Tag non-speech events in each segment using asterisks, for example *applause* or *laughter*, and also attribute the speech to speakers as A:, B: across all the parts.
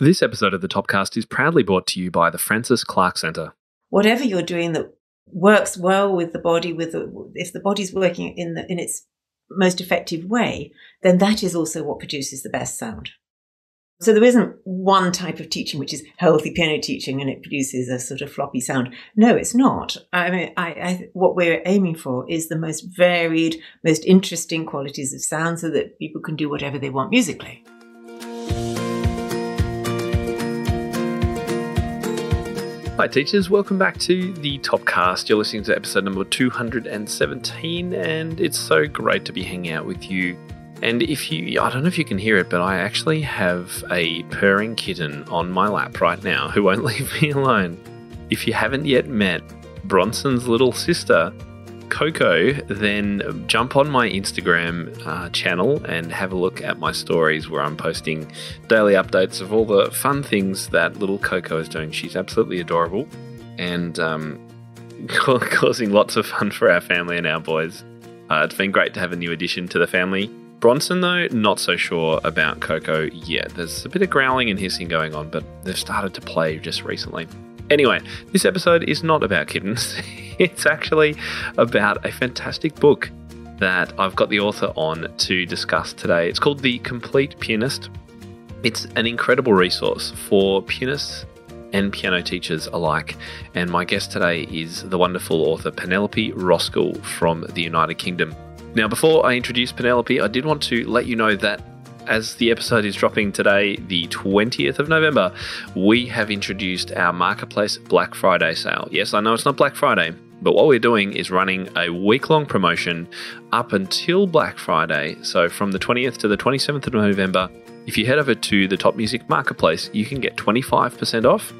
A: This episode of the Topcast is proudly brought to you by the Frances Clark Centre.
B: Whatever you're doing that works well with the body, with the, if the body's working in the, in its most effective way, then that is also what produces the best sound. So there isn't one type of teaching which is healthy piano teaching and it produces a sort of floppy sound. No, it's not. I mean, I, I, what we're aiming for is the most varied, most interesting qualities of sound so that people can do whatever they want musically.
A: Hi, teachers. Welcome back to the Topcast. You're listening to episode number 217, and it's so great to be hanging out with you. And if you, I don't know if you can hear it, but I actually have a purring kitten on my lap right now who won't *laughs* leave me alone. If you haven't yet met Bronson's little sister, Coco, then jump on my Instagram uh, channel and have a look at my stories where I'm posting daily updates of all the fun things that little Coco is doing. She's absolutely adorable and um, *laughs* causing lots of fun for our family and our boys. Uh, it's been great to have a new addition to the family. Bronson, though, not so sure about Coco yet. There's a bit of growling and hissing going on, but they've started to play just recently. Anyway, this episode is not about kittens. *laughs* *laughs* it's actually about a fantastic book that I've got the author on to discuss today. It's called The Complete Pianist. It's an incredible resource for pianists and piano teachers alike. And my guest today is the wonderful author Penelope Roskell from the United Kingdom. Now, before I introduce Penelope, I did want to let you know that as the episode is dropping today, the 20th of November, we have introduced our Marketplace Black Friday sale. Yes, I know it's not Black Friday, but what we're doing is running a week long promotion up until Black Friday. So from the 20th to the 27th of November, if you head over to the Top Music Marketplace, you can get 25% off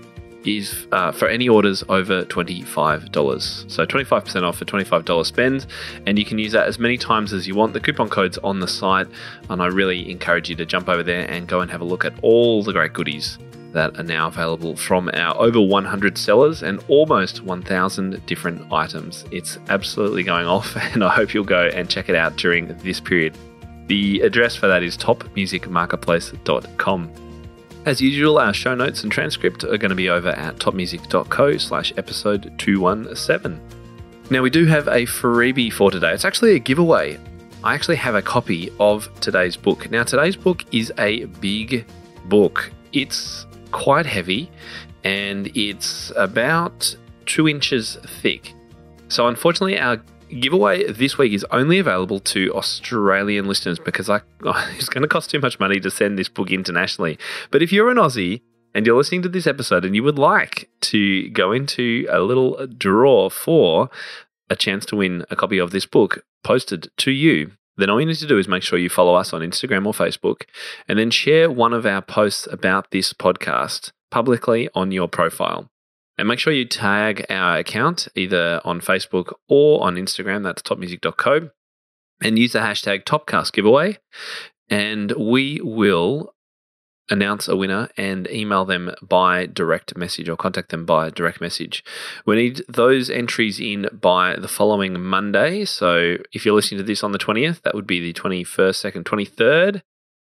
A: is uh, for any orders over $25. So 25% off for $25 spend, and you can use that as many times as you want. The coupon code's on the site, and I really encourage you to jump over there and go and have a look at all the great goodies that are now available from our over 100 sellers and almost 1,000 different items. It's absolutely going off, *laughs* and I hope you'll go and check it out during this period. The address for that is topmusicmarketplace.com. As usual, our show notes and transcript are going to be over at topmusic.co slash episode 217. Now, we do have a freebie for today. It's actually a giveaway. I actually have a copy of today's book. Now, today's book is a big book. It's quite heavy and it's about two inches thick. So, unfortunately, our giveaway this week is only available to Australian listeners because I, *laughs* oh, it's going to cost too much money to send this book internationally. But if you're an Aussie and you're listening to this episode and you would like to go into a little draw for a chance to win a copy of this book posted to you, then all you need to do is make sure you follow us on Instagram or Facebook and then share one of our posts about this podcast publicly on your profile. And make sure you tag our account either on Facebook or on Instagram. That's topmusic.co. And use the hashtag Topcast giveaway. And we will announce a winner and email them by direct message or contact them by direct message. We need those entries in by the following Monday. So if you're listening to this on the 20th, that would be the 21st, 2nd, 23rd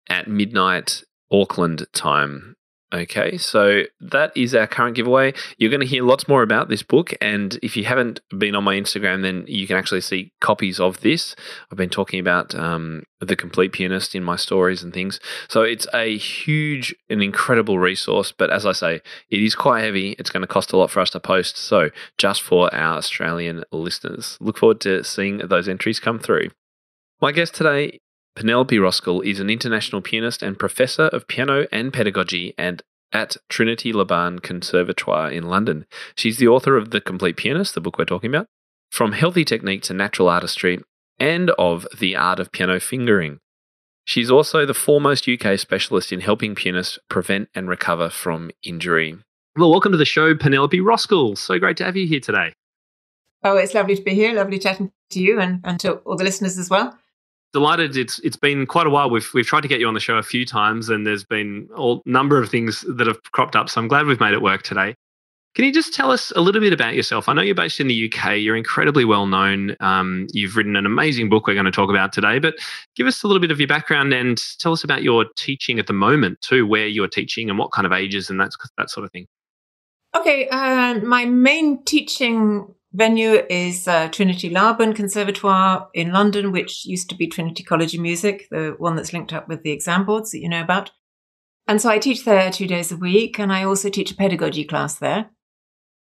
A: at midnight Auckland time. Okay, so that is our current giveaway. You're going to hear lots more about this book. And if you haven't been on my Instagram, then you can actually see copies of this. I've been talking about um, The Complete Pianist in my stories and things. So it's a huge and incredible resource. But as I say, it is quite heavy. It's going to cost a lot for us to post. So just for our Australian listeners, look forward to seeing those entries come through. My guest today Penelope Roskell is an international pianist and professor of piano and pedagogy and at Trinity Laban Conservatoire in London. She's the author of The Complete Pianist, the book we're talking about, From Healthy Technique to Natural Artistry, and of The Art of Piano Fingering. She's also the foremost UK specialist in helping pianists prevent and recover from injury. Well, welcome to the show, Penelope Roskell. So great to have you here today.
B: Oh, it's lovely to be here. Lovely chatting to you and, and to all the listeners as well
A: delighted. It's it's been quite a while. We've we've tried to get you on the show a few times, and there's been a number of things that have cropped up. So I'm glad we've made it work today.
C: Can you just tell us a little bit about yourself? I know you're based in the UK. You're incredibly well known. Um, you've written an amazing book we're going to talk about today, but give us a little bit of your background and tell us about your teaching at the moment too, where you're teaching and what kind of ages and that, that sort of thing.
B: Okay, uh, my main teaching venue is uh, Trinity Laban Conservatoire in London, which used to be Trinity College of Music, the one that's linked up with the exam boards that you know about. And so I teach there two days a week, and I also teach a pedagogy class there.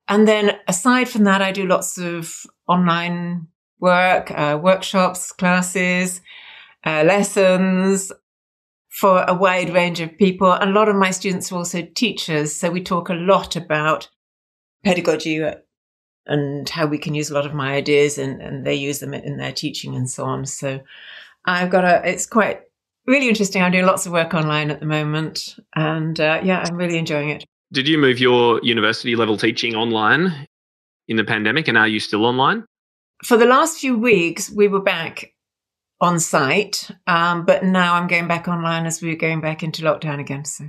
B: And then aside from that, I do lots of online work, uh, workshops, classes, uh, lessons for a wide range of people. And a lot of my students are also teachers. So we talk a lot about pedagogy and how we can use a lot of my ideas and, and they use them in their teaching and so on. So I've got a, it's quite really interesting. I'm doing lots of work online at the moment, and uh, yeah, I'm really enjoying it.
C: Did you move your university level teaching online in the pandemic, and are you still online?
B: For the last few weeks, we were back on site, um, but now I'm going back online as we're going back into lockdown again. So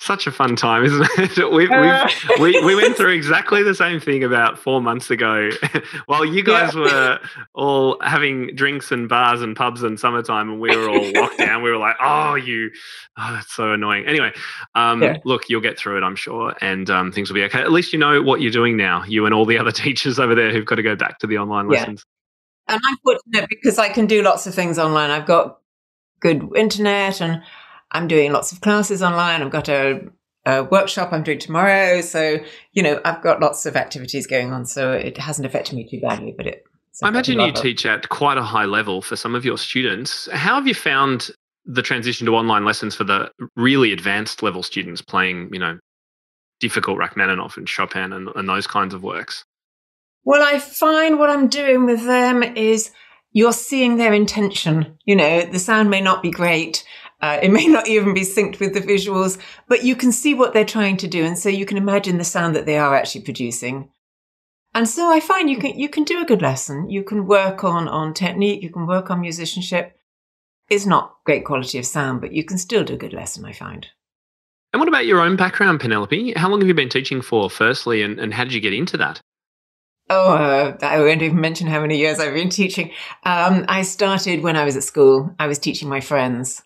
C: such a fun time, isn't it? *laughs* We've, we've, we we went through exactly the same thing about four months ago. *laughs* While you guys yeah. were all having drinks and bars and pubs in summertime, and we were all locked down, we were like, "Oh, you, oh, that's so annoying." Anyway, um, yeah. look, you'll get through it, I'm sure, and um, things will be okay. At least you know what you're doing now. You and all the other *laughs* teachers over there who've got to go back to the online yeah. lessons.
B: And I'm fortunate because I can do lots of things online. I've got good internet and I'm doing lots of classes online. I've got a, a, workshop I'm doing tomorrow. So, you know, I've got lots of activities going on. So it hasn't affected me too badly, but it.
C: I imagine you teach at quite a high level for some of your students. How have you found the transition to online lessons for the really advanced level students playing, you know, difficult Rachmaninoff and Chopin and, and those kinds of works?
B: Well, I find what I'm doing with them is you're seeing their intention. You know, the sound may not be great, uh, it may *laughs* not even be synced with the visuals, but you can see what they're trying to do. And so you can imagine the sound that they are actually producing. And so I find you can, you can do a good lesson. You can work on, on technique. You can work on musicianship. It's not great quality of sound, but you can still do a good lesson, I find.
C: And what about your own background, Penelope? How long have you been teaching for, firstly, and, and how did you get into that?
B: Oh, uh, I won't even mention how many years I've been teaching. Um, I started when I was at school. I was teaching my friends.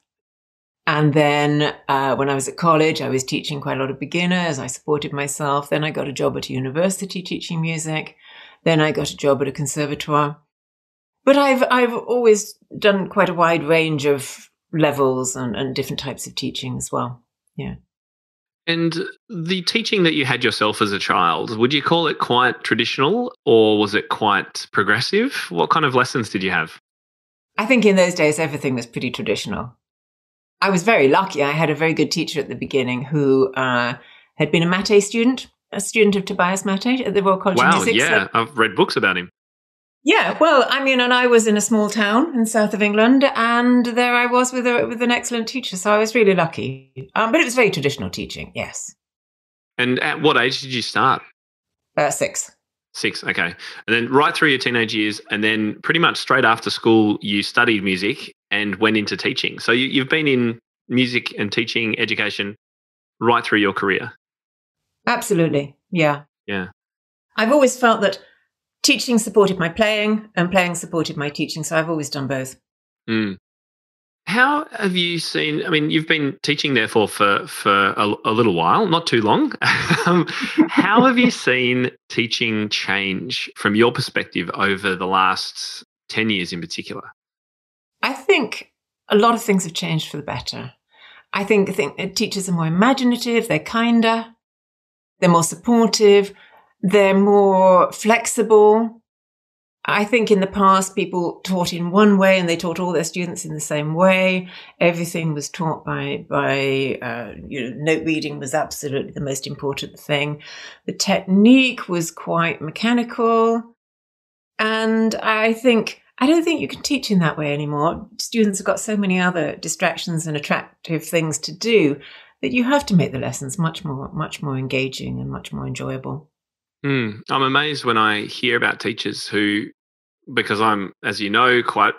B: And then uh, when I was at college, I was teaching quite a lot of beginners. I supported myself. Then I got a job at a university teaching music. Then I got a job at a conservatoire. But I've I've always done quite a wide range of levels and, and different types of teaching as well. Yeah.
C: And the teaching that you had yourself as a child, would you call it quite traditional or was it quite progressive? What kind of lessons did you have?
B: I think in those days everything was pretty traditional. I was very lucky. I had a very good teacher at the beginning who uh, had been a Matthay student, a student of Tobias Matthay at the Royal College
C: wow,
B: of Music.
C: yeah, so, I've read books about him.
B: Yeah, well, I mean, and I was in a small town in south of England, and there I was with a with an excellent teacher, so I was really lucky. Um, but it was very traditional teaching, yes.
C: And at what age did you start?
B: Uh, six.
C: Six, okay. And then right through your teenage years, and then pretty much straight after school, you studied music and went into teaching. So you, you've been in music and teaching education right through your career.
B: Absolutely. Yeah.
C: Yeah.
B: I've always felt that teaching supported my playing and playing supported my teaching. So I've always done both.
C: Mm. How have you seen? I mean, you've been teaching there for for, for a, a little while, not too long. *laughs* um, how have you seen teaching change from your perspective over the last 10 years in particular?
B: I think a lot of things have changed for the better. I think, I think teachers are more imaginative, they're kinder, they're more supportive, they're more flexible. I think in the past, people taught in one way and they taught all their students in the same way. Everything was taught by, by, uh, you know, note reading was absolutely the most important thing. The technique was quite mechanical. And I think I don't think you can teach in that way anymore. Students have got so many other distractions and attractive things to do that you have to make the lessons much more, much more engaging and much more enjoyable.
C: Mm, I'm amazed when I hear about teachers who, because I'm, as you know, quite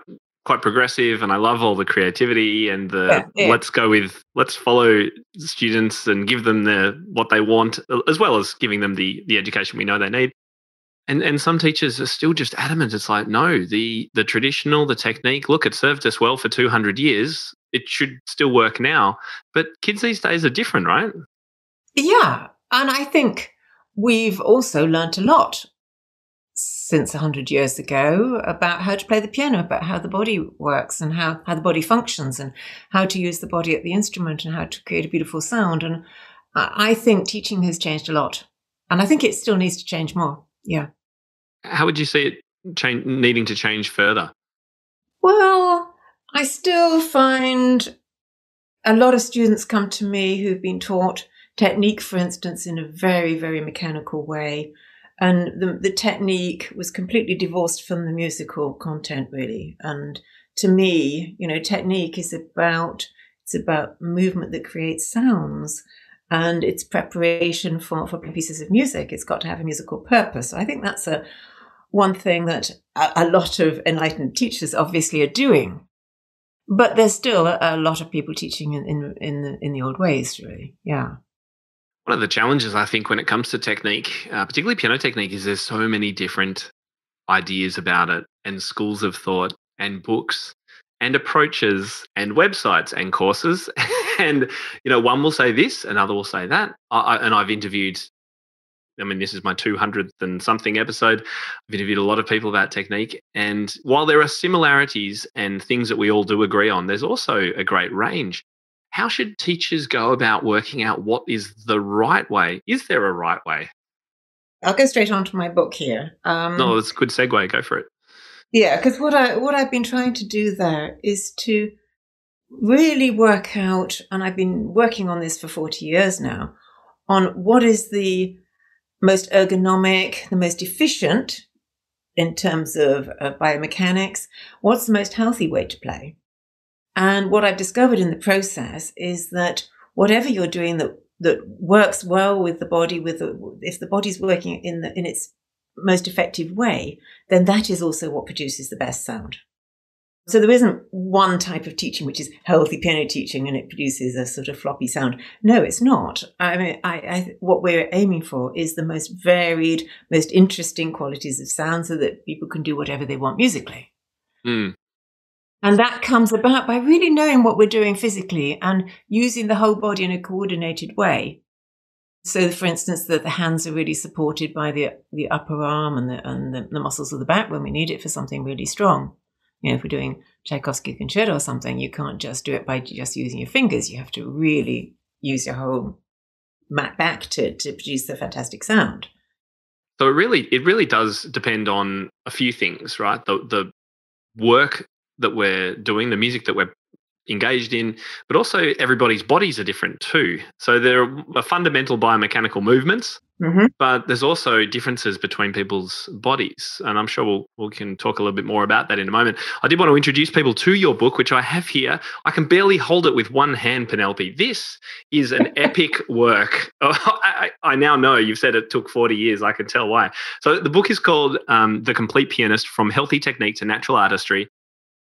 C: quite progressive and I love all the creativity and the yeah, yeah. let's go with let's follow students and give them the what they want as well as giving them the the education we know they need. And and some teachers are still just adamant. It's like, no, the the traditional, the technique, look, it served us well for 200 years. It should still work now. But kids these days are different, right?
B: Yeah. And I think we've also learnt a lot since 100 years ago about how to play the piano, about how the body works and how, how the body functions and how to use the body at the instrument and how to create a beautiful sound. And I think teaching has changed a lot. And I think it still needs to change more. Yeah.
C: How would you see it change, needing to change further?
B: Well, I still find a lot of students come to me who've been taught technique, for instance, in a very, very mechanical way and the, the technique was completely divorced from the musical content really and to me you know technique is about it's about movement that creates sounds and it's preparation for, for pieces of music. It's got to have a musical purpose. So i think that's a one thing that a, a lot of enlightened teachers obviously are doing. But there's still a, lot of people teaching in, in in the, in the old ways really. Yeah.
C: One of the challenges I think when it comes to technique, uh, particularly piano technique, is there's so many different ideas about it and schools of thought and books and approaches and websites and courses. *laughs* and, you know, one will say this, another will say that. I, and I've interviewed, I mean, this is my 200th and something episode. I've interviewed a lot of people about technique. And while there are similarities and things that we all do agree on, there's also a great range how should teachers go about working out what is the right way? Is there a right way?
B: I'll go straight on to my book here. Um,
C: no, it's a good segue. Go for it.
B: Yeah, because what I what I've been trying to do there is to really work out, and I've been working on this for forty years now, on what is the most ergonomic, the most efficient in terms of uh, biomechanics. What's the most healthy way to play? And what I've discovered in the process is that whatever you're doing that that works well with the body, with the, if the body's working in the, in its most effective way, then that is also what produces the best sound. So there isn't one type of teaching which is healthy piano teaching and it produces a sort of floppy sound. No, it's not. I mean, I, I, what we're aiming for is the most varied, most interesting qualities of sound so that people can do whatever they want musically.
C: Mm.
B: And that comes about by really knowing what we're doing physically and using the whole body in a coordinated way. So, for instance, that the hands are really supported by the the upper arm and the and the, the, muscles of the back when we need it for something really strong. You know, if we're doing Tchaikovsky concerto or something, you can't just do it by just using your fingers. You have to really use your whole back to to produce the fantastic sound.
C: So it really it really does depend on a few things, right? The the work that we're doing, the music that we're engaged in, but also everybody's bodies are different too. So there are fundamental biomechanical movements,
B: mm-hmm.
C: but there's also differences between people's bodies. And I'm sure we'll, we can talk a little bit more about that in a moment. I did want to introduce people to your book, which I have here. I can barely hold it with one hand, Penelope. This is an *laughs* epic work. I, I, now know you've said it took 40 years. I can tell why. So the book is called um, The Complete Pianist From Healthy Technique to Natural Artistry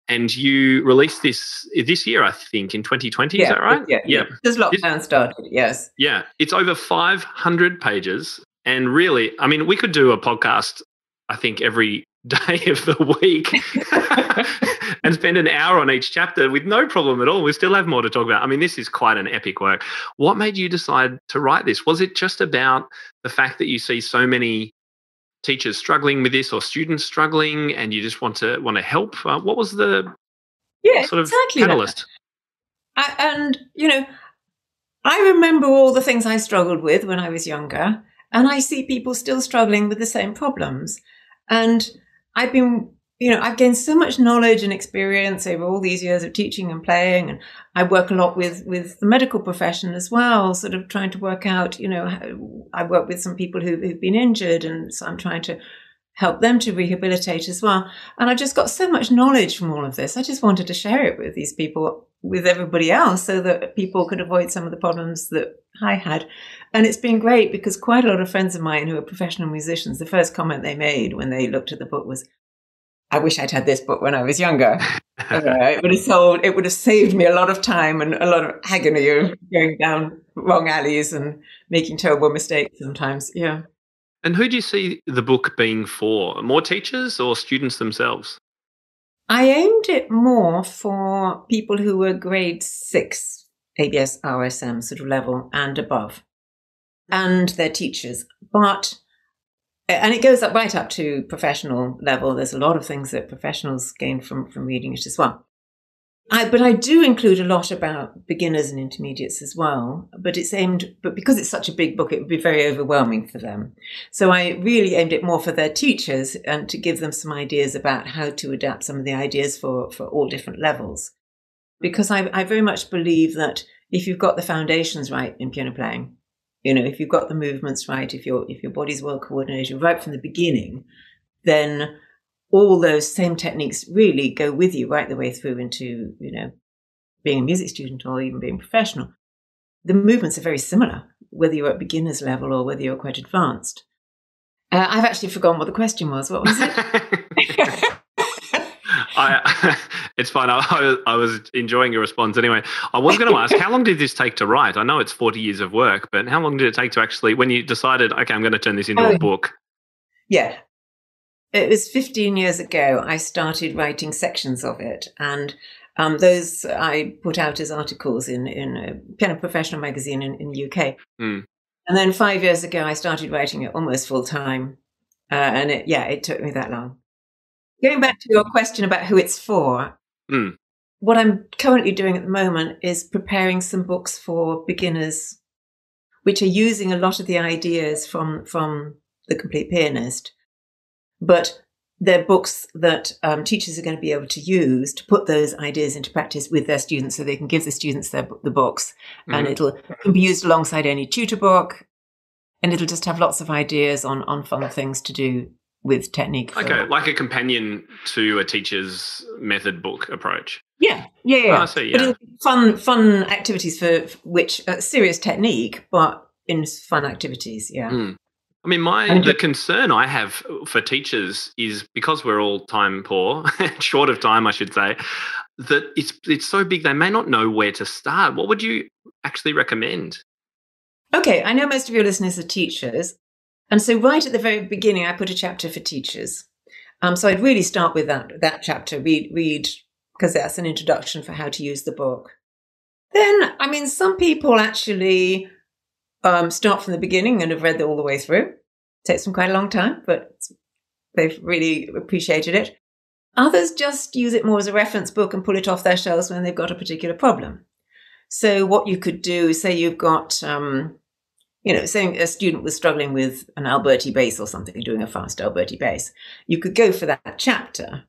C: and you released this this year, I think, in 2020.
B: Yeah,
C: is that right?
B: Yeah, yeah. Just lockdown it's, started. Yes.
C: Yeah, it's over 500 pages, and really, I mean, we could do a podcast. I think every *laughs* day of the week *laughs* and spend an hour on each chapter with no problem at all. We still have more to talk about. I mean, this is quite an epic work. What made you decide to write this? Was it just about the fact that you see so many teachers struggling with this or students struggling and you just want to want to help uh, what was the
B: yeah,
C: sort of
B: exactly
C: catalyst?
B: I, and you know i remember all the things i struggled with when i was younger and i see people still struggling with the same problems. And i've been you know, I've gained so much knowledge and experience over all these years of teaching and playing, and I work a lot with with the medical profession as well, sort of trying to work out. You know, I work with some people who, who've been injured, and so I'm trying to help them to rehabilitate as well. And I just got so much knowledge from all of this. I just wanted to share it with these people, with everybody else, so that people could avoid some of the problems that I had. And it's been great because quite a lot of friends of mine who are professional musicians, the first comment they made when they looked at the book was, I wish I'd had this book when I was younger. it would have it would have saved me a lot of time and a lot of agony of going down wrong alleys and making terrible mistakes sometimes. Yeah.
C: And who do you see the book being for? More teachers or students themselves?
B: I aimed it more for people who were grade six ABRSM sort of level and above, and their teachers. But and it goes up right up to professional level. There's a lot of things that professionals gain from from reading it as well. I, but I do include a lot about beginners and intermediates as well. But it's aimed, but because it's such a big book, it would be very overwhelming for them. So I really aimed it more for their teachers and to give them some ideas about how to adapt some of the ideas for, for all different levels. Because I, I very much believe that if you've got the foundations right in piano playing, you know, if you've got the movements right, if your if your body's well coordinated right from the beginning, then all those same techniques really go with you right the way through into, you know, being a music student or even being professional. The movements are very similar, whether you're at beginner's level or whether you're quite advanced. Uh, I've actually forgotten what the question was. What was it? *laughs*
C: I, *laughs* it's fine. I, I, was enjoying your response anyway. I was going to ask, how long did this take to write? I know it's 40 years of work, but how long did it take to actually, when you decided, okay, I'm going to turn this into oh, a book?
B: Yeah, it was 15 years ago I started writing sections of it. And um, those I put out as articles in, in a kind of professional magazine in, in the UK. Mm. And then five years ago, I started writing it almost full time. Uh, and it, yeah, it took me that long. Going back to your question about who it's for, mm. what I'm currently doing at the moment is preparing some books for beginners, which are using a lot of the ideas from, from The Complete Pianist but they're books that um, teachers are going to be able to use to put those ideas into practice with their students so they can give the students their, the books mm-hmm. and it'll it can be used alongside any tutor book and it'll just have lots of ideas on on fun things to do with technique
C: okay like a companion to a teacher's method book approach
B: yeah yeah yeah, oh, I see, yeah. fun fun activities for which uh, serious technique but in fun activities yeah mm.
C: I mean, my the concern I have for teachers is because we're all time poor, *laughs* short of time, I should say, that it's it's so big they may not know where to start. What would you actually recommend?
B: Okay, I know most of your listeners are teachers, and so right at the very beginning, I put a chapter for teachers. Um, so I'd really start with that that chapter. Read read because that's an introduction for how to use the book. Then, I mean, some people actually um, start from the beginning and have read it all the way through. It takes them quite a long time, but they've really appreciated it. Others just use it more as a reference book and pull it off their shelves when they've got a particular problem. So what you could do say you've got, um, you know, say a student was struggling with an Alberti bass or something, doing a fast Alberti bass. You could go for that chapter.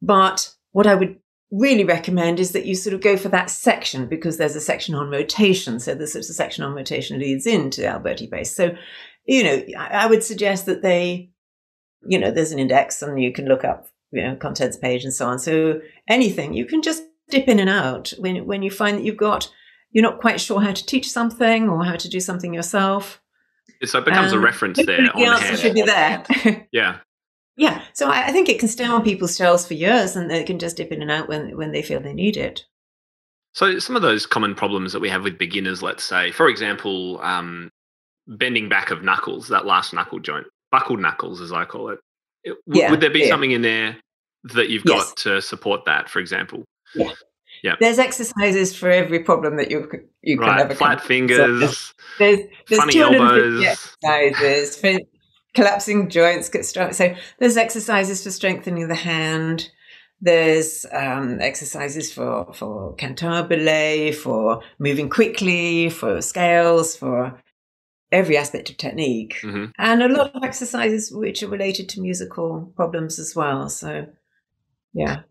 B: But what I would really recommend is that you sort of go for that section because there's a section on rotation. So the sort of section on rotation leads into the Alberti bass. So, you know, I would suggest that they, you know, there's an index and you can look up, you know, contents page and so on. So anything you can just dip in and out when when you find that you've got you're not quite sure how to teach something or how to do something yourself.
C: So it becomes um, a reference there.
B: The answer should be there. *laughs*
C: yeah.
B: Yeah, so I, I think it can stay on people's shelves for years, and they can just dip in and out when when they feel they need it.
C: So some of those common problems that we have with beginners, let's say, for example, um, bending back of knuckles, that last knuckle joint, buckled knuckles, as I call it. it yeah, would there be yeah. something in there that you've got yes. to support that, for example?
B: Yeah. Yeah. There's exercises for every problem that you you
C: right.
B: can ever
C: flat fingers.
B: there's there's, there's 250 exercises for collapsing joints get strong. So there's exercises for strengthening the hand. There's um, exercises for for cantabile, for moving quickly, for scales, for every aspect of technique, mm-hmm. and a lot of exercises which are related to musical problems as well. So, yeah.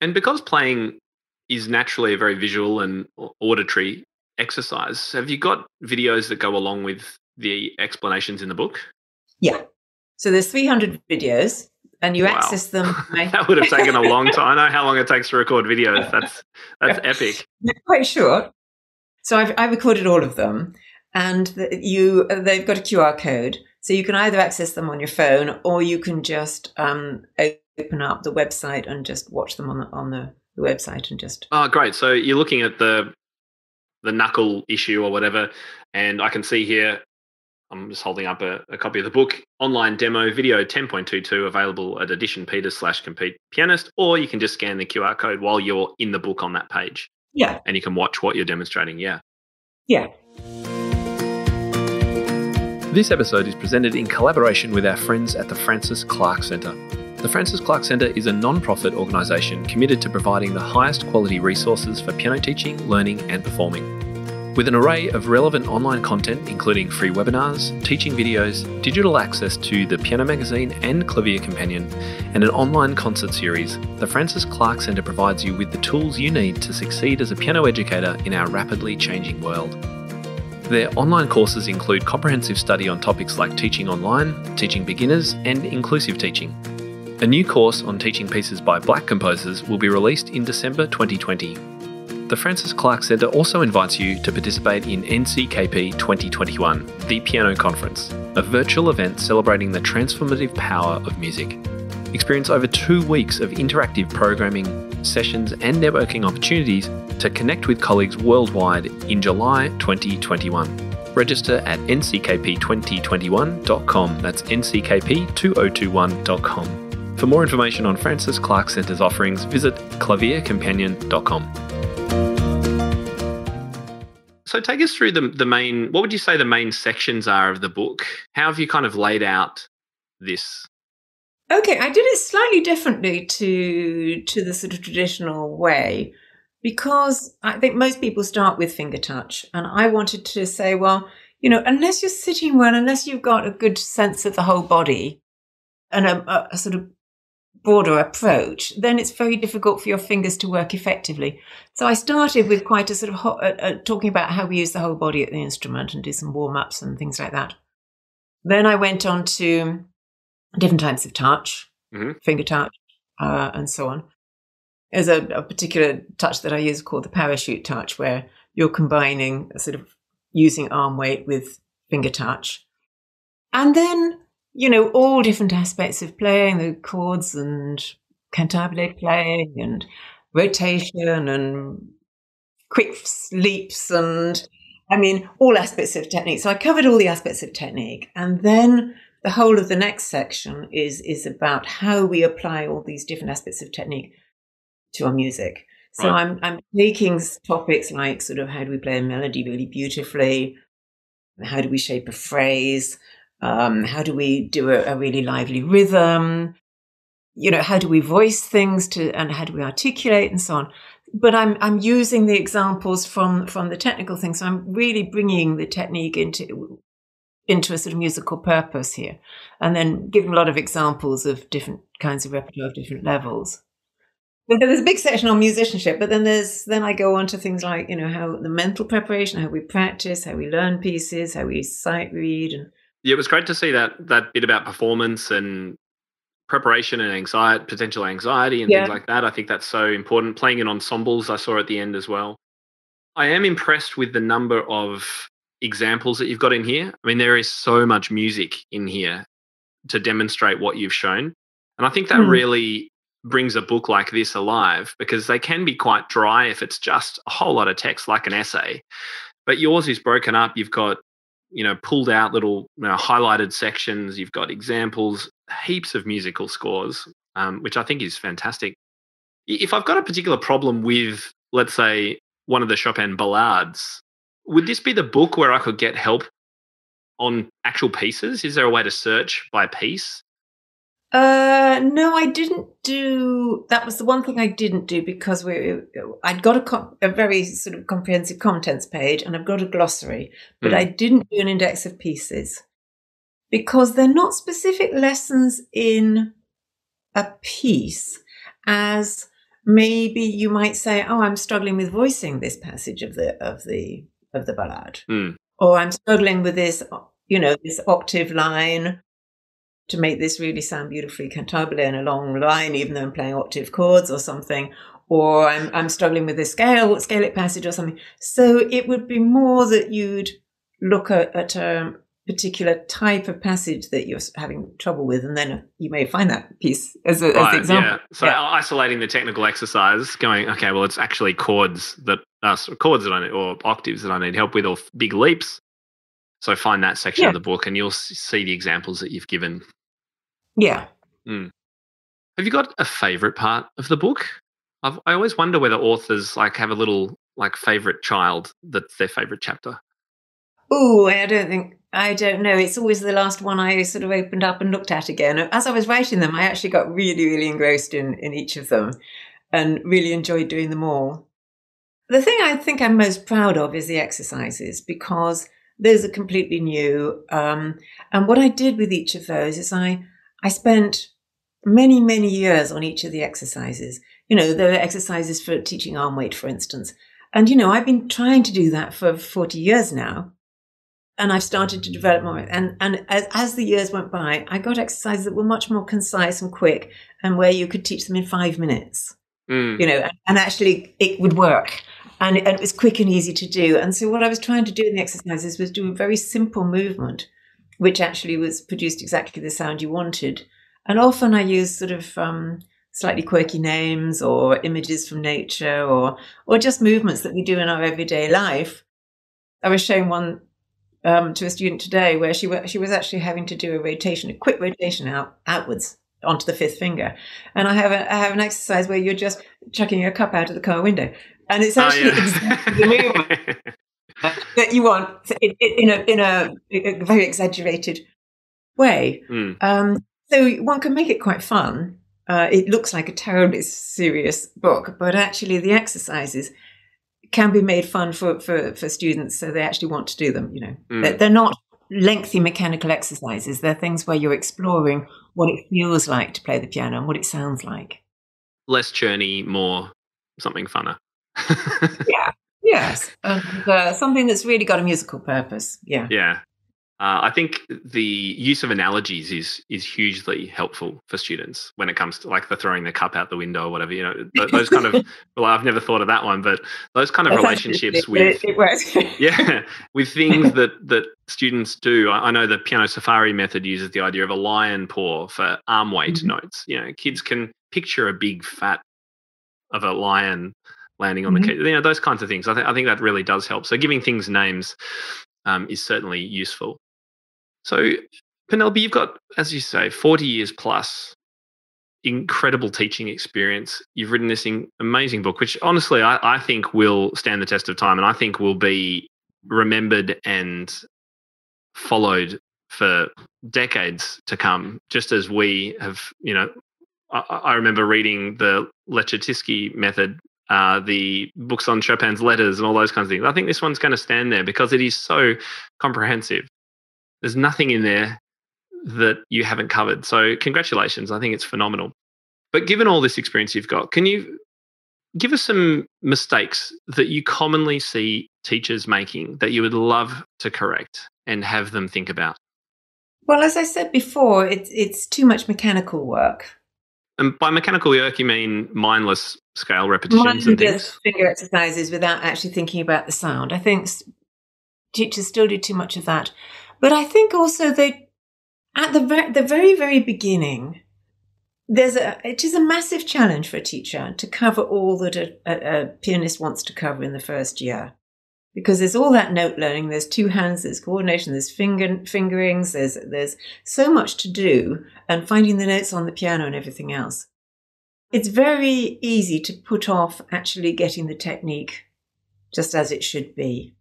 C: And because playing is naturally a very visual and auditory exercise, have you got videos that go along with the explanations in the book?
B: Yeah. So there's 300 videos and you wow. access them. *laughs*
C: By... that would have taken a *laughs* long time. I know how long it takes to record videos. That's that's epic. *laughs*
B: They're quite short. So I've I recorded all of them, and the, you they've got a QR code, so you can either access them on your phone or you can just um, open open up the website and just watch them on the on the, the website and just.
C: Oh, great! So you're looking at the the knuckle issue or whatever, and I can see here. I'm just holding up a, a copy of the book, online demo video 10.22, available at Edition Peters slash Complete Pianist, or you can just scan the QR code while you're in the book on that page.
B: Yeah.
C: And you can watch what you're demonstrating. Yeah.
B: Yeah.
C: This episode is presented in collaboration with our friends at the Frances Clark Centre. The Frances Clark Centre is a non profit organisation committed to providing the highest quality resources for piano teaching, learning, and performing. With an array of relevant online content, including free webinars, teaching videos, digital access to the Piano Magazine and Clavier Companion, and an online concert series, the Frances Clark Centre provides you with the tools you need to succeed as a piano educator in our rapidly changing world. Their online courses include comprehensive study on topics like teaching online, teaching beginners, and inclusive teaching. A new course on teaching pieces by black composers will be released in December 2020. The Frances Clark Centre also invites you to participate in NCKP 2021, the Piano Conference, a virtual event celebrating the transformative power of music. Experience over two weeks of interactive programming, sessions, and networking opportunities to connect with colleagues worldwide in July 2021. Register at nckp2021.com. That's nckp2021.com. For more information on Frances Clark Centre's offerings, visit claviercompanion.com. So take us through the the main. What would you say the main sections are of the book? How have you kind of laid out this?
B: Okay, I did it slightly differently to to the sort of traditional way because I think most people start with finger touch, and I wanted to say, well, you know, unless you're sitting well, unless you've got a good sense of the whole body and a, a sort of broader approach, then it's very difficult for your fingers to work effectively. So I started with quite a sort of uh, uh, talking about how we use the whole body at the instrument and do some warm ups and things like that. Then I went on to different types of touch, mm-hmm. finger touch, uh, and so on. There's a, a, particular touch that I use called the parachute touch, where you're combining sort of using arm weight with finger touch. And then you know, all different aspects of playing, the chords and cantabile playing and rotation and quick leaps and I mean, all aspects of technique. So I covered all the aspects of technique. And then the whole of the next section is, is about how we apply all these different aspects of technique to our music. So right. I'm, I'm taking topics like sort of how do we play a melody really beautifully? How do we shape a phrase? Um, how do we do a, a really lively rhythm? You know, how do we voice things to, and how do we articulate and so on? But I'm I'm using the examples from from the technical things. So I'm really bringing the technique into into a sort of musical purpose here, and then giving a lot of examples of different kinds of repertoire of different levels. There's a big section on musicianship, but then there's then I go on to things like you know how the mental preparation, how we practice, how we learn pieces, how we sight read, and
C: yeah, it was great to see that that bit about performance and preparation and anxiety, potential anxiety and yeah. things like that. I think that's so important. Playing in ensembles, I saw at the end as well. I am impressed with the number of examples that you've got in here. I mean, there is so much music in here to demonstrate what you've shown. And I think that mm. really brings a book like this alive because they can be quite dry if it's just a whole lot of text like an essay. But yours is broken up. You've got you know pulled out little you know, highlighted sections. You've got examples heaps of musical scores um, which i think is fantastic. If i've got a particular problem with let's say one of the chopin ballades would this be the book where i could get help on actual pieces? Is there a way to search by piece
B: uh, no, I didn't do. That was the one thing I didn't do because we. I'd got a, a very sort of comprehensive contents page and I've got a glossary, but mm. I didn't do an index of pieces because they're not specific lessons in a piece, as maybe you might say, "Oh, I'm struggling with voicing this passage of the of the of the ballad," mm. or "I'm struggling with this." You know, this octave line to make this really sound beautifully cantabile in a long line, even though I'm playing octave chords or something, or I'm, I'm struggling with a scale, scalic passage or something. So it would be more that you'd look at, at a, particular type of passage that you're having trouble with, and then you may find that piece as, a,
C: right,
B: as an example.
C: Yeah. So
B: Yeah.
C: isolating the technical exercise, going, okay, well, it's actually chords that uh, chords that I need, or octaves that I need help with, or big leaps. So find that section
B: Yeah.
C: of the book, and you'll see the examples that you've given.
B: Yeah.
C: Have you got a favorite part of the book? I've, I always wonder whether authors like have a little like favorite child that's their favorite chapter.
B: Oh, I don't think I don't know. It's always the last one I sort of opened up and looked at again. As I was writing them, I actually got really, really engrossed in in each of them, and really enjoyed doing them all. The thing I think I'm most proud of is the exercises because those are completely new. Um, and what I did with each of those is I I spent many, many years on each of the exercises. You know, there are exercises for teaching arm weight, for instance. And, you know, I've been trying to do that for 40 years now. And I've started to develop more. And, and as, as the years went by, I got exercises that were much more concise and quick and where you could teach them in five minutes,
C: Mm.
B: you know, and actually it would work. And and it was quick and easy to do. And so what I was trying to do in the exercises was do a very simple movement, which actually was produced exactly the sound you wanted. And often I use sort of um, slightly quirky names or images from nature or or just movements that we do in our everyday life. I was showing one um, to a student today where she she was actually having to do a rotation, a quick rotation out outwards onto the fifth finger, and I have a I have an exercise where you're just chucking your cup out of the car window, and it's
C: Oh,
B: actually exactly the movement *laughs* *laughs* that you want in, in a in a, very exaggerated way.
C: Mm.
B: Um, so one can make it quite fun. Uh, it looks like a terribly serious book, but actually the exercises can be made fun for, for, for students so they actually want to do them. You know,
C: Mm.
B: they're, they're not lengthy mechanical exercises. They're things where you're exploring what it feels like to play the piano and what it sounds like.
C: Less churny, more something funner. *laughs*
B: Yes, and uh, something that's really got a musical purpose. Yeah.
C: Yeah. Uh, I think the use of analogies is is hugely helpful for students when it comes to like the throwing the cup out the window or whatever. You know, those kind of. *laughs* Well, I've never thought of that one, but those kind of
B: That's
C: relationships
B: actually-
C: with
B: it, it works. *laughs*
C: yeah with things that that students do. I, I know the piano safari method uses the idea of a lion paw for arm weight
B: Mhm.
C: notes. You know, kids can picture a big fat of a lion landing on
B: Mhm.
C: the key. You know, those kinds of things. I think I think that really does help. So giving things names um, is certainly useful. So Penelope, you've got, as you say, forty years plus incredible teaching experience. You've written this in, amazing book, which honestly I, I think will stand the test of time, and I think will be remembered and followed for decades to come. Just as we have, you know, I, I remember reading the Leschetizky method, uh, the books on Chopin's letters, and all those kinds of things. I think this one's going to stand there because it is so comprehensive. There's nothing in there that you haven't covered. So, congratulations. I think it's phenomenal. But given all this experience you've got, can you give us some mistakes that you commonly see teachers making that you would love to correct and have them think about?
B: Well, as I said before, it's it's too much mechanical work.
C: And by mechanical work, you mean mindless scale repetitions and things?
B: finger exercises without actually thinking about the sound. I think teachers still do too much of that. But I think also they, at the very, the very, very beginning, there's a, it is a massive challenge for a teacher to cover all that a, a, a pianist wants to cover in the first year. Because there's all that note learning, there's two hands, there's coordination, there's finger, fingerings, there's, there's so much to do and finding the notes on the piano and everything else it's very easy to put off actually getting the technique just as it should be.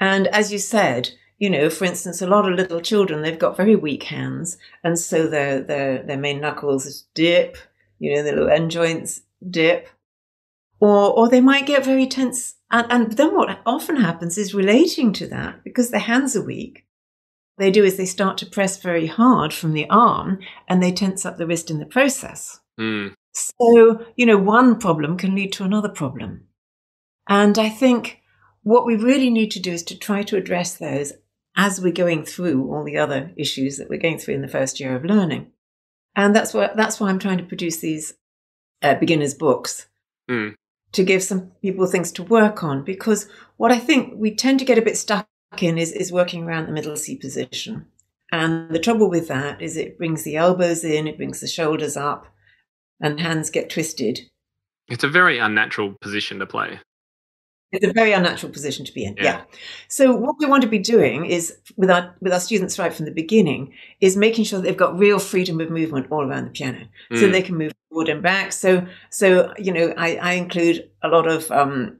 B: And as you said, you know, for instance, a lot of little children, they've got very weak hands, and so their their their main knuckles dip, you know, their little end joints dip. Or or they might get very tense. And, and then what often happens is relating to that, because their hands are weak, they do is they start to press very hard from the arm and they tense up the wrist in the process.
C: Mm,
B: So, you know, one problem can lead to another problem. And I think what we really need to do is to try to address those as we're going through all the other issues that we're going through in the first year of learning. And that's what that's why I'm trying to produce these uh, beginners books
C: Mm.
B: to give some people things to work on because what I think we tend to get a bit stuck in is, is working around the middle C position. And the trouble with that is it brings the elbows in, it brings the shoulders up, and hands get twisted.
C: It's a very unnatural position to play.
B: It's a very unnatural position to be in. Yeah. yeah. So what we want to be doing is with our with our students right from the beginning is making sure that they've got real freedom of movement all around the piano, mm. so they can move forward and back. So so you know I, I include a lot of um,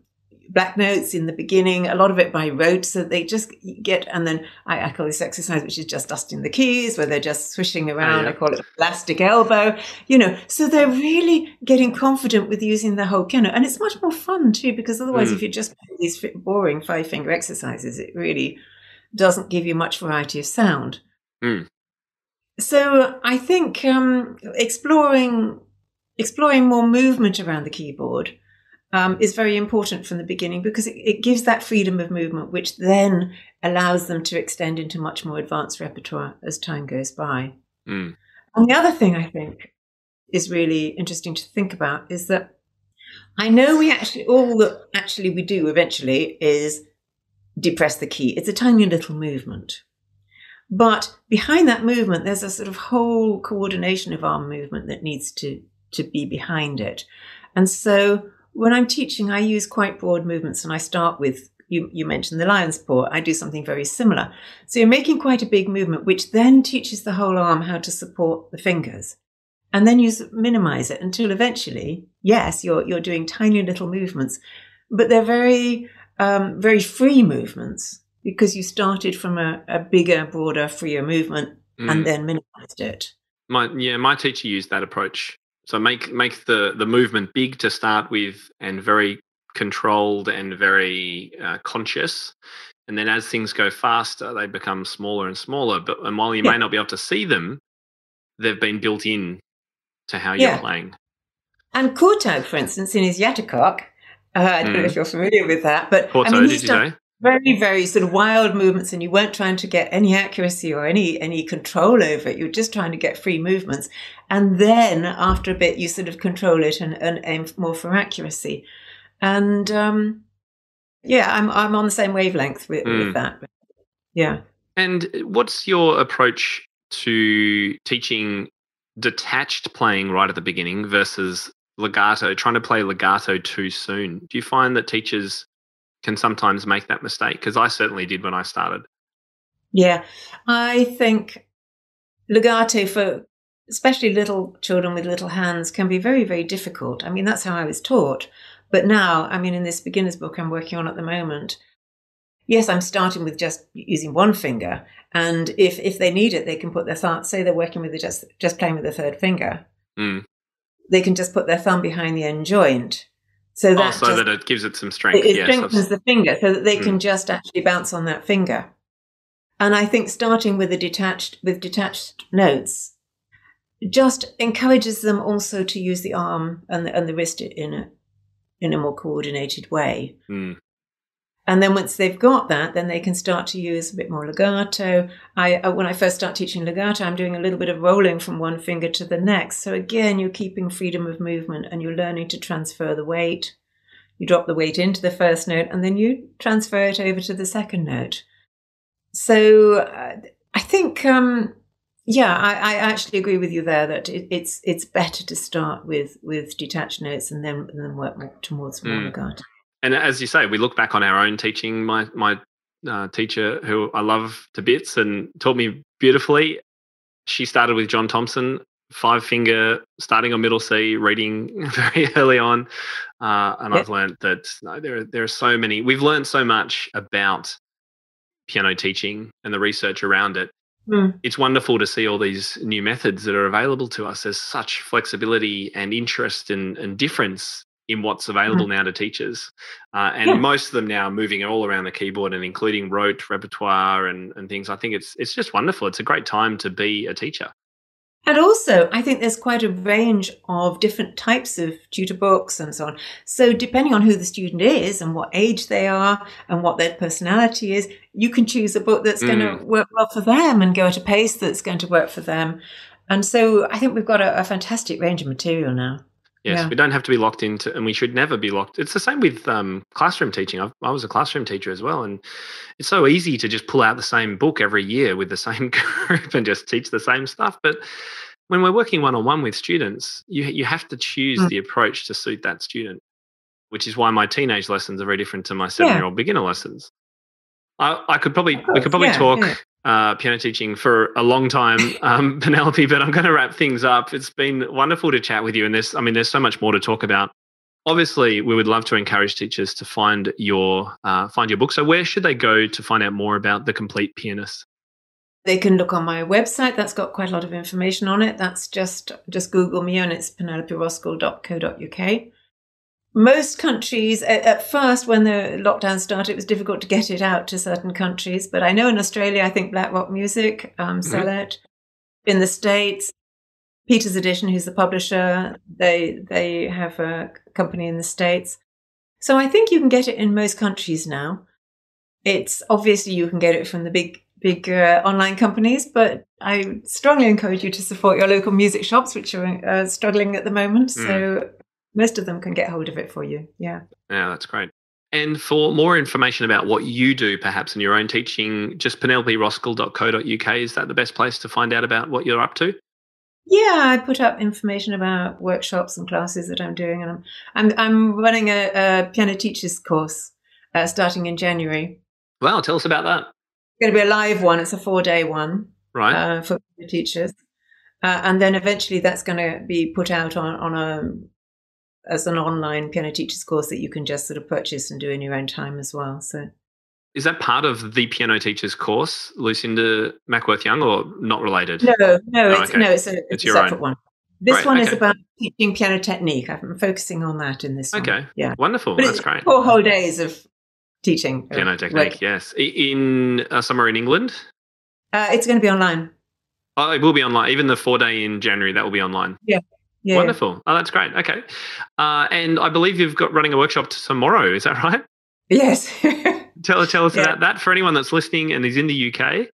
B: black notes in the beginning, a lot of it by rote. So they just get, and then I, I, call this exercise, which is just dusting the keys, where they're just swishing around. Oh, yeah. I call it elastic elbow, you know. So they're really getting confident with using the whole piano. And it's much more fun too, because otherwise, mm. if you just play these boring five finger exercises, it really doesn't give you much variety of sound. Mm. So I think um, exploring exploring more movement around the keyboard um, is very important from the beginning because it, it, gives that freedom of movement, which then allows them to extend into much more advanced repertoire as time goes by. Mm. And the other thing I think is really interesting to think about is that I know we actually all that actually we do eventually is depress the key. It's a tiny little movement. But behind that movement, there's a sort of whole coordination of arm movement that needs to, to be behind it. And so when I'm teaching, I use quite broad movements and I start with you, you mentioned the lion's paw. I do something very similar. So you're making quite a big movement, which then teaches the whole arm how to support the fingers. And then you minimize it until eventually, yes, you're, you're doing tiny little movements, but they're very, um, very free movements because you started from a, a bigger, broader, freer movement mm. and then minimized it.
C: My, yeah, my teacher used that approach so make make the the movement big to start with, and very controlled and very uh, conscious. And then as things go faster, they become smaller and smaller. But and while you yeah. may not be able to see them, they've been built in to how yeah. you're playing.
B: And Kurtág, for instance, in his Játékok, uh, I don't mm. know if you're familiar with that, but I mean,
C: you say?
B: very very sort of wild movements and you weren't trying to get any accuracy or any any control over it you were just trying to get free movements and then after a bit you sort of control it and, and aim more for accuracy. And um, yeah i'm i'm on the same wavelength with, mm. with that. Yeah.
C: And what's your approach to teaching detached playing right at the beginning versus legato trying to play legato too soon? Do you find that teachers can sometimes make that mistake? Because I certainly did when I started.
B: Yeah, I think legato for especially little children with little hands can be very, very difficult. I mean, that's how I was taught. But now, I mean, in this beginner's book I'm working on at the moment, yes, I'm starting with just using one finger. And if, if they need it, they can put their thumb, say they're working with the just, just playing with the third finger. Mm. They can just put their thumb behind the end joint
C: so that, oh, so just, that it gives it some strength.
B: It, it yes, strengthens the finger so that they mm. can just actually bounce on that finger. And I think starting with a detached with detached notes just encourages them also to use the arm and the, and the wrist in a in a more coordinated way. Mm. And then once they've got that, then they can start to use a bit more legato. I, uh, when I first start teaching legato, I'm doing a little bit of rolling from one finger to the next. So again, you're keeping freedom of movement and you're learning to transfer the weight. You drop the weight into the first note and then you transfer it over to the second note. So uh, I think, um, yeah, I, I, actually agree with you there that it, it's it's better to start with with detached notes and then and then work towards more mm. legato
C: and as you say, we look back on our own teaching. My my uh, teacher, who I love to bits and taught me beautifully, she started with John Thompson, five finger, starting on middle C, reading *laughs* very early on, uh, and yep. I've learned that no, there are, there are so many. We've learned so much about piano teaching and the research around it. Mm. It's wonderful to see all these new methods that are available to us. There's such flexibility and interest and, and difference in what's available mm. now to teachers. Uh, and yeah. most of them now moving all around the keyboard and including rote repertoire and, and things. I think it's it's just wonderful. It's a great time to be a teacher.
B: And also, I think there's quite a range of different types of tutor books and so on. So, depending on who the student is and what age they are and what their personality is, you can choose a book that's mm. going to work well for them and go at a pace that's going to work for them. And so, I think we've got a, a fantastic range of material now.
C: Yes,
B: Yeah.
C: we don't have to be locked into, and we should never be locked. It's the same with um, classroom teaching. I've, I was a classroom teacher as well, and it's so easy to just pull out the same book every year with the *laughs* same group and just teach the same stuff. But when we're working one on one with students, you you have to choose
B: Mm.
C: the approach to suit that student, which is why my teenage lessons are very different to my seven year old beginner lessons. I, I could probably
B: Of
C: we could probably
B: yeah,
C: talk. Uh, piano teaching for a long time, um, *laughs* Penelope. But I'm going to wrap things up. It's been wonderful to chat with you, and there's, I mean, there's so much more to talk about. Obviously, we would love to encourage teachers to find your uh, find your book. So, where should they go to find out more about the Complete Pianist?
B: They can look on my website. That's got quite a lot of information on it. That's just just Google me and it's peneloperoskell.co.uk. Most countries, at, first, when the lockdown started, it was difficult to get it out to certain countries. But I know in Australia, I think Black Rock Music um, sell it. In the States, Peters Edition, who's the publisher, they they have a company in the States. So I think you can get it in most countries now. It's obviously you can get it from the big big uh, online companies, but I strongly encourage you to support your local music shops, which are uh, struggling at the moment. So most of them can get hold of it for you. Yeah.
C: Yeah, that's great. And for more information about what you do, perhaps in your own teaching, just peneloperoskell.co.uk is that the best place to find out about what you're up to?
B: Yeah, I put up information about workshops and classes that I'm doing, and I'm I'm, I'm running a, a piano teachers course uh, starting in January.
C: Well, tell us about that.
B: It's going to be a live one. It's a four day one
C: Right.
B: uh, for the teachers, uh, and then eventually that's going to be put out on on a as an online piano teachers course that you can just sort of purchase and do in your own time as well. So
C: is that part of the piano teachers course, Lucinda Mackworth Young, or not related?
B: no, no,
C: Oh,
B: it's
C: okay.
B: no, it's a,
C: It's
B: it's a
C: your
B: separate
C: own.
B: one. This
C: Great,
B: one is about teaching piano technique. I'm focusing on that in this one.
C: Okay.
B: Yeah.
C: Wonderful.
B: But
C: That's great.
B: four whole days of teaching.
C: Piano technique, yes. In uh, somewhere in England?
B: Uh, it's going to be online.
C: Oh, it will be online. Even the four day in January, that will be online.
B: Yeah.
C: Wonderful. Oh, that's great. Okay. Uh, and I believe you've got running a workshop tomorrow. Is that right?
B: Yes. *laughs*
C: Tell, tell us
B: Yeah.
C: about that for anyone that's listening and is in the UK.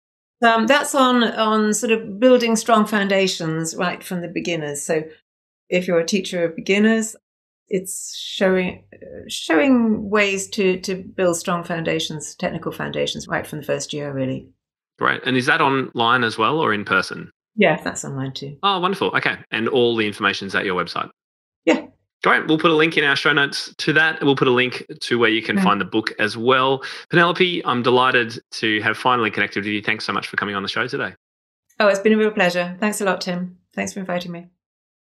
B: um, that's on on sort of building strong foundations right from the beginners. So if you're a teacher of beginners, it's showing showing ways to to build strong foundations, technical foundations, right from the first year, really.
C: Great. And is that online as well or in person?
B: Yeah, that's online too.
C: Oh, wonderful. Okay. And all the information's at your website.
B: Yeah.
C: Great. We'll put a link in our show notes to that. We'll put a link to where you can
B: Yeah.
C: find the book as well. Penelope, I'm delighted to have finally connected with you. Thanks so much for coming on the show today.
B: Oh, it's been a real pleasure. Thanks a lot, Tim. Thanks for inviting me.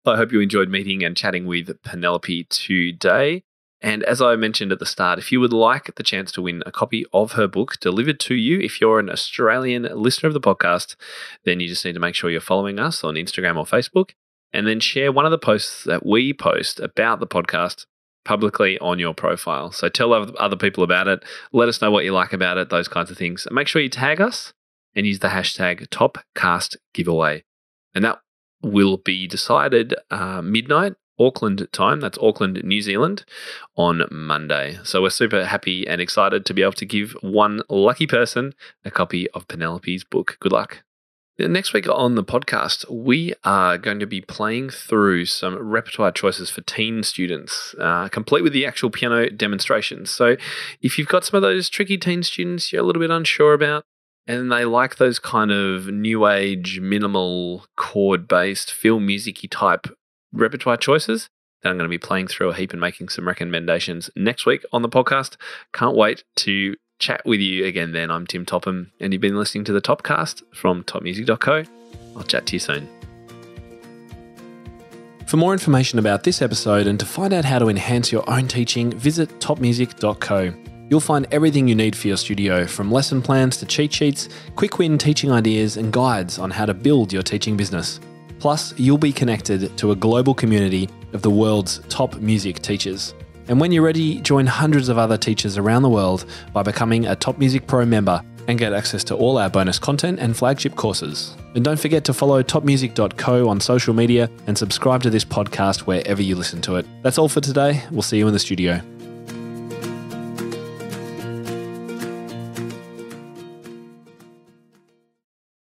C: I hope you enjoyed meeting and chatting with Penelope today. And as I mentioned at the start, if you would like the chance to win a copy of her book delivered to you, if you're an Australian listener of the podcast, then you just need to make sure you're following us on Instagram or Facebook and then share one of the posts that we post about the podcast publicly on your profile. So tell other people about it, let us know what you like about it, those kinds of things. And make sure you tag us and use the hashtag TopCastGiveaway. And that will be decided uh, midnight Auckland time. That's Auckland, New Zealand on Monday. So we're super happy and excited to be able to give one lucky person a copy of Penelope's book. Good luck. Next week on the podcast, we are going to be playing through some repertoire choices for teen students, uh, complete with the actual piano demonstrations. So, if you've got some of those tricky teen students you're a little bit unsure about, and they like those kind of new age, minimal chord based, film musicy type repertoire choices, that I'm going to be playing through a heap and making some recommendations next week on the podcast. Can't wait to chat with you again then. I'm Tim Topham, and you've been listening to the Topcast from topmusic.co. I'll chat to you soon. For more information about this episode and to find out how to enhance your own teaching, visit topmusic.co. You'll find everything you need for your studio, from lesson plans to cheat sheets, quick win teaching ideas, and guides on how to build your teaching business. Plus, you'll be connected to a global community of the world's top music teachers. And when you're ready, join hundreds of other teachers around the world by becoming a Top Music Pro member and get access to all our bonus content and flagship courses. And don't forget to follow topmusic.co on social media and subscribe to this podcast wherever you listen to it. That's all for today. We'll see you in the studio.